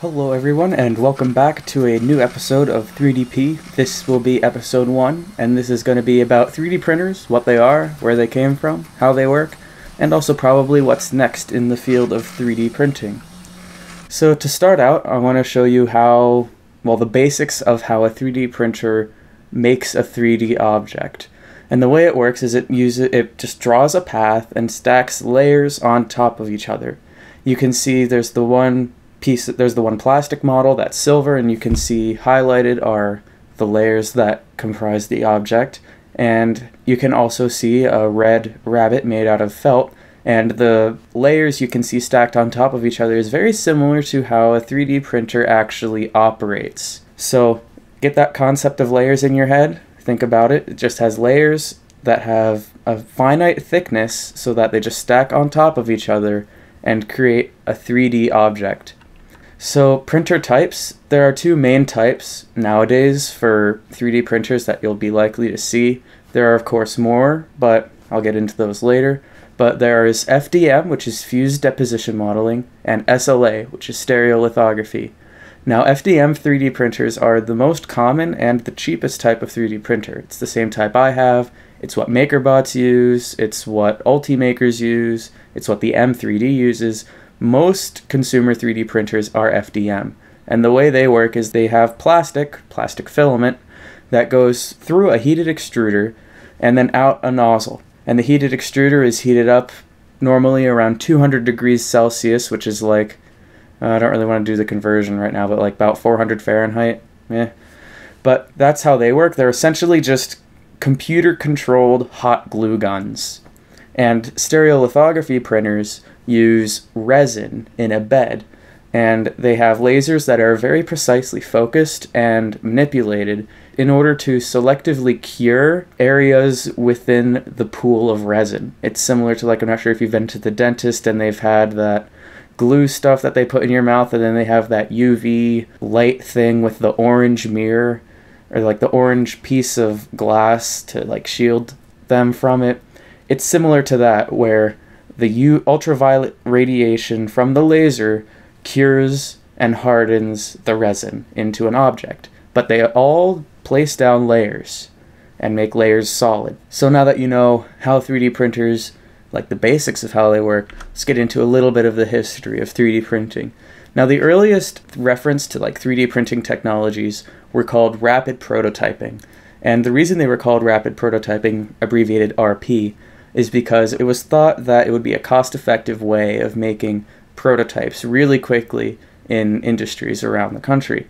Hello, everyone, and welcome back to a new episode of 3DP. This will be episode one, and this is going to be about 3D printers, what they are, where they came from, how they work, and also probably what's next in the field of 3D printing. So, to start out, I want to show you how, well, the basics of how a 3D printer makes a 3D object. And the way it works is it uses it just draws a path and stacks layers on top of each other. You can see there's the one piece there's the one plastic model that's silver and you can see highlighted are the layers that comprise the object and you can also see a red rabbit made out of felt and the layers you can see stacked on top of each other is very similar to how a 3D printer actually operates. So get that concept of layers in your head, think about it. It just has layers that have a finite thickness so that they just stack on top of each other and create a 3D object. So printer types, there are two main types nowadays for 3D printers that you'll be likely to see. There are of course more, but I'll get into those later. But there is FDM, which is fused deposition modeling, and SLA, which is stereolithography. Now, FDM 3D printers are the most common and the cheapest type of 3D printer. It's the same type I have, it's what MakerBots use, it's what Ultimakers use, it's what the M3D uses, most consumer 3D printers are FDM. And the way they work is they have plastic, plastic filament, that goes through a heated extruder and then out a nozzle. And the heated extruder is heated up normally around 200 degrees Celsius, which is like, uh, I don't really want to do the conversion right now, but like about 400 Fahrenheit. Yeah. But that's how they work. They're essentially just computer controlled hot glue guns. And stereolithography printers use resin in a bed, and they have lasers that are very precisely focused and manipulated in order to selectively cure areas within the pool of resin. It's similar to, like, I'm not sure if you've been to the dentist and they've had that glue stuff that they put in your mouth, and then they have that UV light thing with the orange mirror or like the orange piece of glass to like shield them from it. It's similar to that where the U ultraviolet radiation from the laser cures and hardens the resin into an object. But they all place down layers and make layers solid. So now that you know how 3D printers, like the basics of how they work, let's get into a little bit of the history of 3D printing. Now the earliest reference to like 3D printing technologies were called rapid prototyping. And the reason they were called rapid prototyping, abbreviated RP, is because it was thought that it would be a cost effective way of making prototypes really quickly in industries around the country.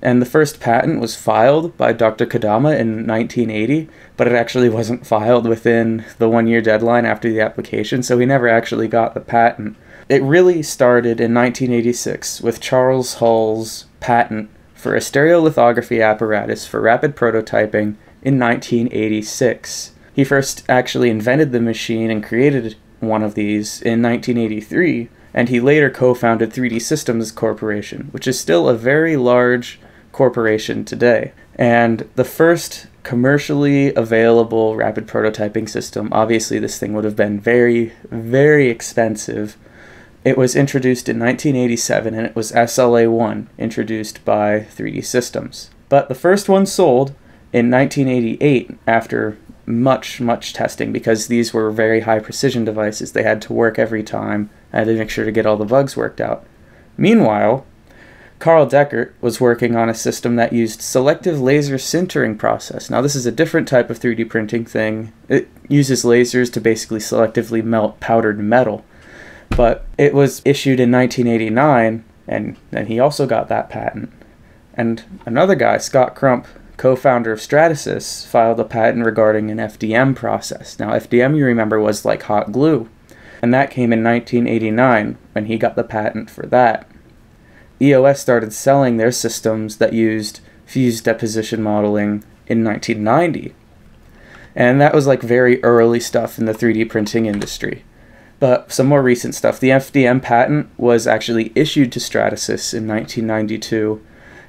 And the first patent was filed by Dr. Kodama in 1980, but it actually wasn't filed within the one year deadline after the application, so he never actually got the patent. It really started in 1986 with Charles Hull's patent for a stereolithography apparatus for rapid prototyping in 1986. He first actually invented the machine and created one of these in 1983, and he later co founded 3D Systems Corporation, which is still a very large corporation today. And the first commercially available rapid prototyping system, obviously, this thing would have been very, very expensive. It was introduced in 1987 and it was SLA 1, introduced by 3D Systems. But the first one sold in 1988 after much, much testing because these were very high precision devices. They had to work every time. I had to make sure to get all the bugs worked out. Meanwhile, Carl Deckard was working on a system that used selective laser sintering process. Now, this is a different type of 3D printing thing. It uses lasers to basically selectively melt powdered metal. But it was issued in 1989, and then he also got that patent. And another guy, Scott Crump, co founder of Stratasys, filed a patent regarding an FDM process. Now, FDM, you remember, was like hot glue, and that came in 1989 when he got the patent for that. EOS started selling their systems that used fused deposition modeling in 1990. And that was like very early stuff in the 3D printing industry. But some more recent stuff. The FDM patent was actually issued to Stratasys in 1992.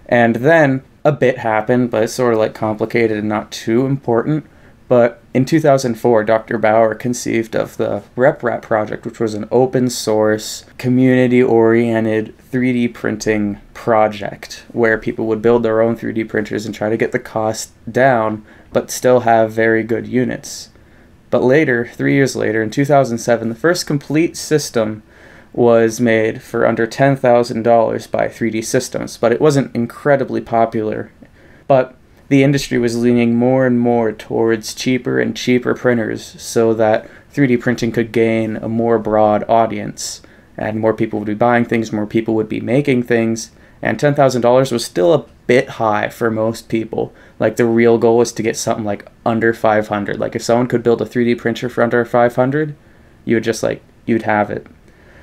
And then a bit happened, but it's sort of like complicated and not too important. But in 2004, Dr. Bowyer conceived of the RepRap project, which was an open source, community oriented 3D printing project where people would build their own 3D printers and try to get the cost down, but still have very good units. But later, three years later, in 2007, the first complete system was made for under $10,000 by 3D Systems, but it wasn't incredibly popular. But the industry was leaning more and more towards cheaper and cheaper printers so that 3D printing could gain a more broad audience and more people would be buying things, more people would be making things, and $10,000 was still a bit high for most people. Like the real goal was to get something like under 500. Like if someone could build a 3D printer for under 500, you would just like you'd have it.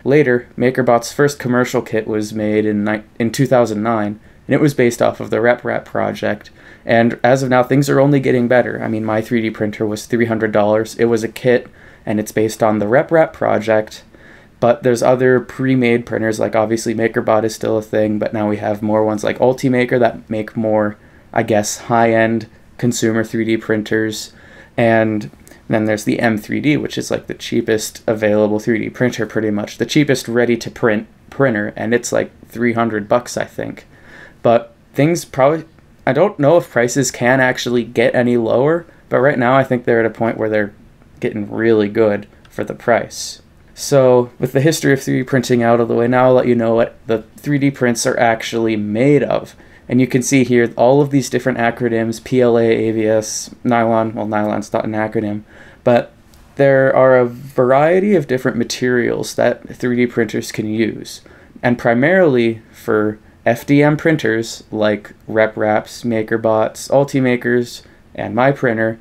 Later, MakerBot's first commercial kit was made in in 2009, and it was based off of the RepRap project. And as of now, things are only getting better. I mean, my 3D printer was $300. It was a kit, and it's based on the RepRap project but there's other pre-made printers, like obviously MakerBot is still a thing, but now we have more ones like Ultimaker that make more, I guess, high-end consumer 3D printers. And then there's the M3D, which is like the cheapest available 3D printer, pretty much the cheapest ready-to-print printer, and it's like 300 bucks, I think. But things probably, I don't know if prices can actually get any lower, but right now I think they're at a point where they're getting really good for the price. So, with the history of 3D printing out of the way, now I'll let you know what the 3D prints are actually made of. And you can see here all of these different acronyms PLA, ABS, nylon. Well, nylon's not an acronym, but there are a variety of different materials that 3D printers can use. And primarily for FDM printers like RepRaps, MakerBots, Ultimakers, and my printer,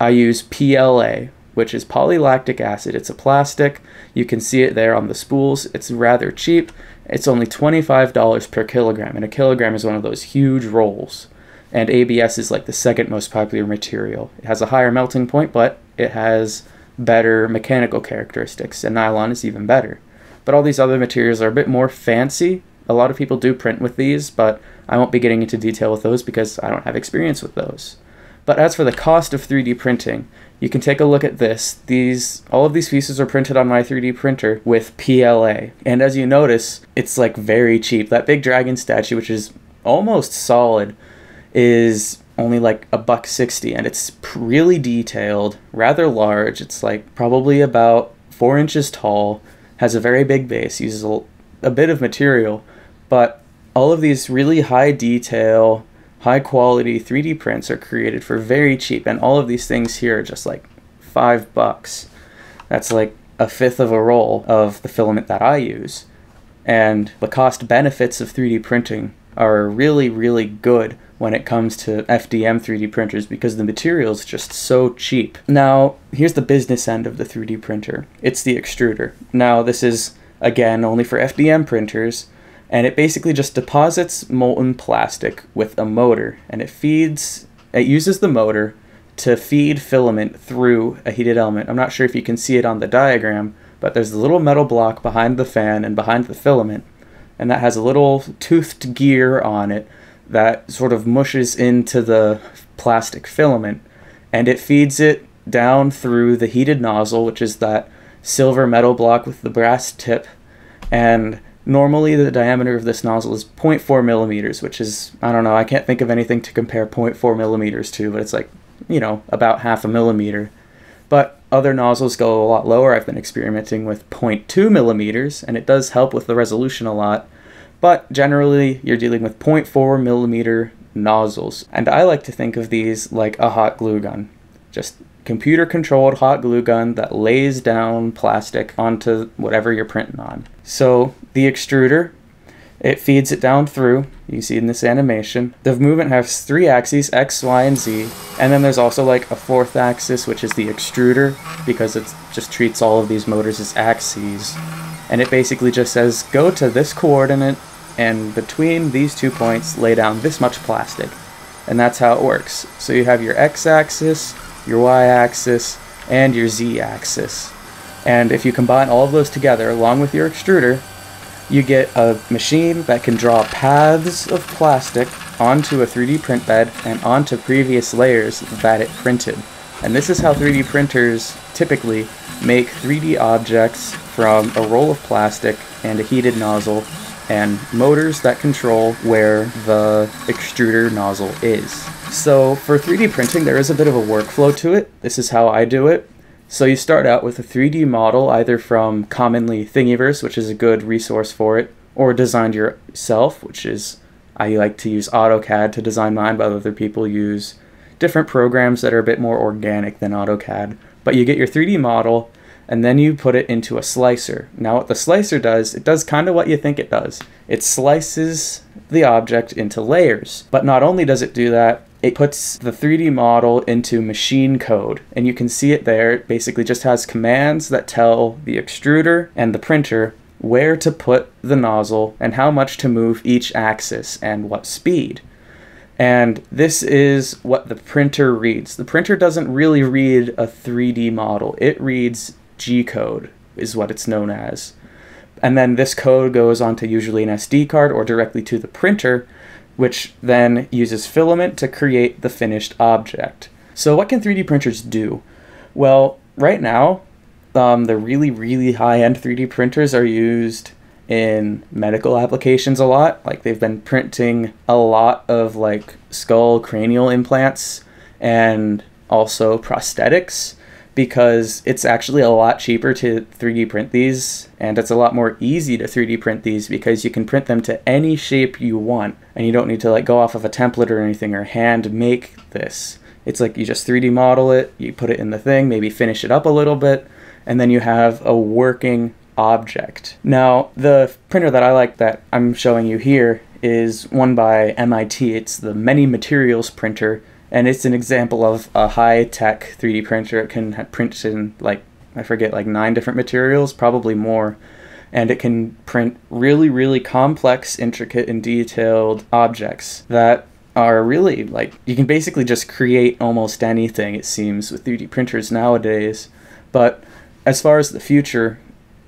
I use PLA, which is polylactic acid. It's a plastic. You can see it there on the spools. It's rather cheap. It's only $25 per kilogram, and a kilogram is one of those huge rolls. And ABS is like the second most popular material. It has a higher melting point, but it has better mechanical characteristics, and nylon is even better. But all these other materials are a bit more fancy. A lot of people do print with these, but I won't be getting into detail with those because I don't have experience with those. But as for the cost of 3D printing, you can take a look at this. These all of these pieces are printed on my 3D printer with PLA. And as you notice, it's like very cheap. That big dragon statue, which is almost solid, is only like a buck 60 and it's really detailed, rather large. It's like probably about 4 inches tall, has a very big base, uses a, a bit of material, but all of these really high detail high quality 3D prints are created for very cheap, and all of these things here are just like five bucks. That's like a fifth of a roll of the filament that I use. And the cost benefits of 3D printing are really, really good when it comes to FDM 3D printers because the material is just so cheap. Now, here's the business end of the 3D printer it's the extruder. Now, this is again only for FDM printers, and it basically just deposits molten plastic with a motor and it feeds it uses the motor to feed filament through a heated element. I'm not sure if you can see it on the diagram, but there's a little metal block behind the fan and behind the filament, and that has a little toothed gear on it that sort of mushes into the plastic filament, and it feeds it down through the heated nozzle, which is that silver metal block with the brass tip, and Normally, the diameter of this nozzle is 0.4 millimeters, which is, I don't know, I can't think of anything to compare 0.4 millimeters to, but it's like, you know, about half a millimeter. But other nozzles go a lot lower. I've been experimenting with 0.2 millimeters, and it does help with the resolution a lot. But generally, you're dealing with 0.4 millimeter nozzles. And I like to think of these like a hot glue gun. Just computer controlled hot glue gun that lays down plastic onto whatever you're printing on. So the extruder, it feeds it down through. You see in this animation. The movement has three axes, X, Y, and Z. And then there's also like a fourth axis, which is the extruder, because it just treats all of these motors as axes. And it basically just says, go to this coordinate, and between these two points, lay down this much plastic. And that's how it works. So you have your x-axis, your y-axis, and your z-axis. And if you combine all of those together along with your extruder, you get a machine that can draw paths of plastic onto a 3D print bed and onto previous layers that it printed. And this is how 3D printers typically make 3D objects from a roll of plastic and a heated nozzle and motors that control where the extruder nozzle is. So for 3D printing, there is a bit of a workflow to it. This is how I do it. So you start out with a 3D model, either from commonly Thingiverse, which is a good resource for it, or designed yourself, which is I like to use AutoCAD to design mine, but other people use different programs that are a bit more organic than AutoCAD. But you get your 3D model and then you put it into a slicer. Now what the slicer does, it does kind of what you think it does. It slices the object into layers. But not only does it do that, it puts the 3D model into machine code. And you can see it there. It basically just has commands that tell the extruder and the printer where to put the nozzle and how much to move each axis and what speed. And this is what the printer reads. The printer doesn't really read a 3D model. It reads G code, is what it's known as. And then this code goes onto usually an SD card or directly to the printer, which then uses filament to create the finished object. So what can 3D printers do? Well, right now, um, the really, really high-end 3D printers are used in medical applications a lot. Like they've been printing a lot of like skull cranial implants and also prosthetics because it's actually a lot cheaper to 3D print these and it's a lot more easy to 3D print these because you can print them to any shape you want and you don't need to like go off of a template or anything or hand make this. It's like you just 3D model it, you put it in the thing, maybe finish it up a little bit, and then you have a working object. Now, the printer that I like that I'm showing you here is one by MIT. It's the Many Materials printer, and it's an example of a high-tech 3D printer. It can print in, like, I forget, like nine different materials, probably more. And it can print really, really complex, intricate, and detailed objects that are really, like, you can basically just create almost anything, it seems, with 3D printers nowadays. But as far as the future,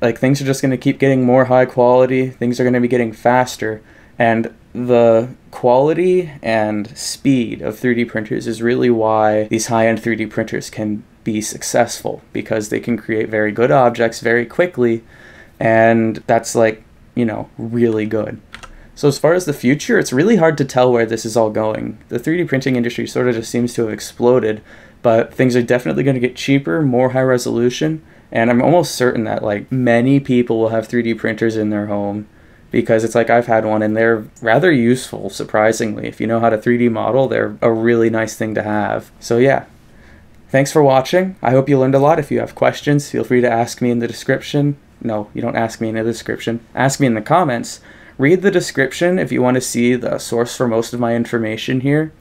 like things are just going to keep getting more high quality, things are going to be getting faster, and the quality and speed of 3D printers is really why these high end 3D printers can be successful because they can create very good objects very quickly, and that's like, you know, really good. So, as far as the future, it's really hard to tell where this is all going. The 3D printing industry sort of just seems to have exploded, but things are definitely going to get cheaper, more high resolution, and I'm almost certain that like many people will have 3D printers in their home because it's like I've had one and they're rather useful surprisingly. If you know how to 3D model, they're a really nice thing to have. So yeah. Thanks for watching. I hope you learned a lot. If you have questions, feel free to ask me in the description. No, you don't ask me in the description. Ask me in the comments. Read the description if you want to see the source for most of my information here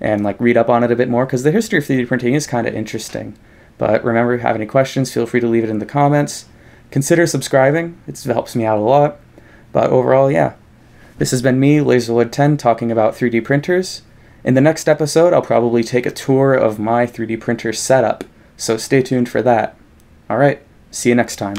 and like read up on it a bit more because the history of 3D printing is kind of interesting. But remember, if you have any questions, feel free to leave it in the comments. Consider subscribing, it helps me out a lot. But overall, yeah. This has been me, LazerLord10, talking about 3D printers. In the next episode, I'll probably take a tour of my 3D printer setup, so stay tuned for that. Alright, see you next time.